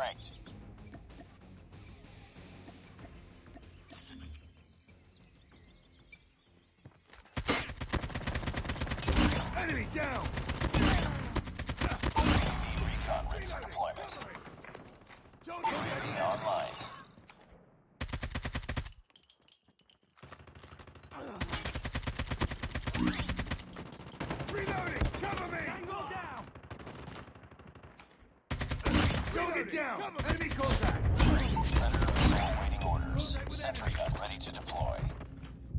cranked. Enemy down! UAV recon ready for deployment. UAV online. Reloading! Cover me! Tango down! Target down! Enemy contact! Predator missile awaiting orders. Sentry gun ready to deploy.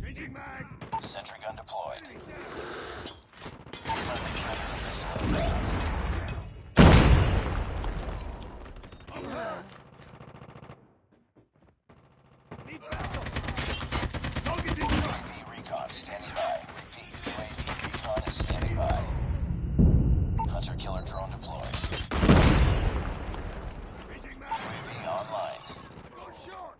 Changing mag! Sentry gun deployed. Enemy down! Friendly Predator missile inbound. I'm hurt! Need backup! Target's in front! UAV recon standing by. Repeat, UAV recon is standing by. Hunter killer drone deployed. Changing mag! UAV online. Got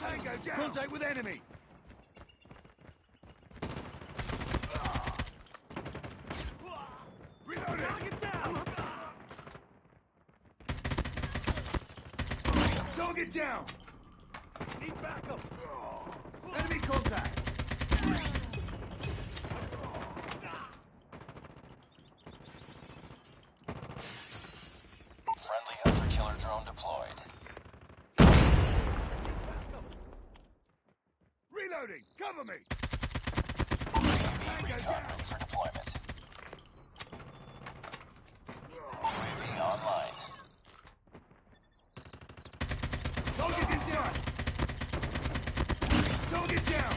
Tango down! Contact with enemy! Reloading! Target down! Target down! Need backup! Enemy contact! Friendly hunter killer drone deployed. Reloading! Cover me! Ready for deployment. UAV online. Target in sight! Target down!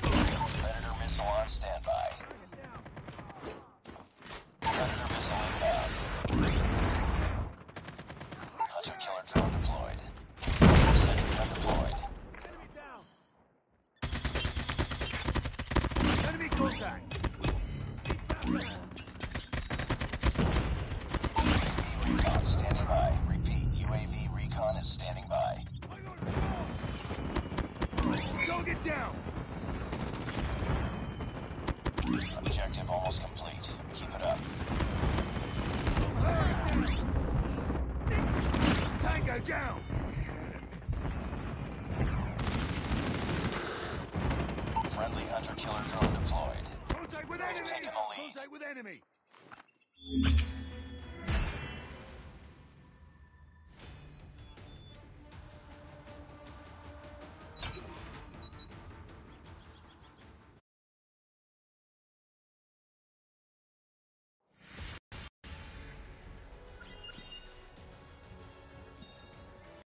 Predator missile on standby. Predator missile inbound. Hunter killer drone deployed. Sentry gun deployed. Enemy down! Enemy contact! UAV recon standing by. Repeat, UAV standing by. I got shot! Target down! Objective almost complete. Keep it up. Tango down! Friendly hunter killer drone deployed. Contact with enemy! taken the lead. Contact with enemy!